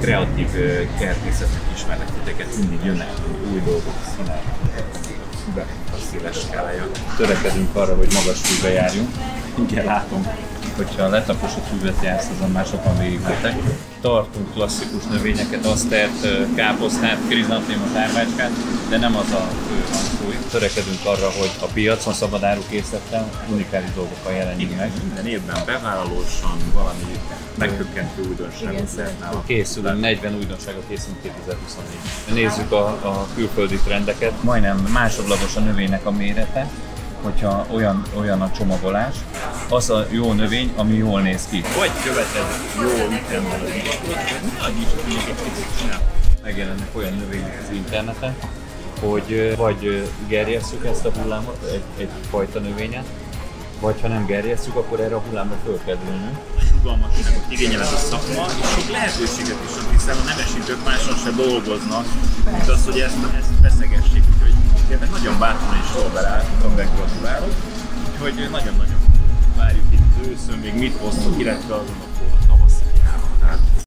kreatív ö, kertészetnek ismernek titeket, mindig jönnek új dolgok, színek, a széles skálája. Törekedünk arra, hogy magas fűbe járjunk. Igen, látom, hogyha letaposott füvet jársz, azon már sokan végigmentek. Tartunk klasszikus növényeket, asztert, káposztát, krizantémot, árvácskát, de nem az a fő hangsúly. Törekedünk arra, hogy a piacon szabadáru készlettel unikális dolgokkal jelenjünk meg. Minden évben bevállalósan valami meghökkentő újdonságot szeretnál. Készülünk, 40 újdonságot készülünk 2024 Nézzük a, a külföldi trendeket. Majdnem másodlagos a növénynek a mérete, hogyha olyan, olyan a csomagolás, az a jó növény, ami jól néz ki. Vagy követed jó ütemben az nagyítsuk még egy picit csinál. Megjelennek olyan növények az interneten, hogy vagy gerjesszük ezt a hullámot, egy, egy fajta növényet, vagy ha nem gerjesszük, akkor erre a hullámra föl kell ülnünk. rugalmasságot igényel ez a szakma, és sok lehetőséget is ad, hiszen a nevesítők máson se dolgoznak, mint az, hogy ezt, ezt feszegessék, úgyhogy tényleg nagyon bátran és jól belálltam, gratulálok, Úgyhogy nagyon-nagyon várjuk itt őszön, még mit hoztok, illetve azon a tavaszig.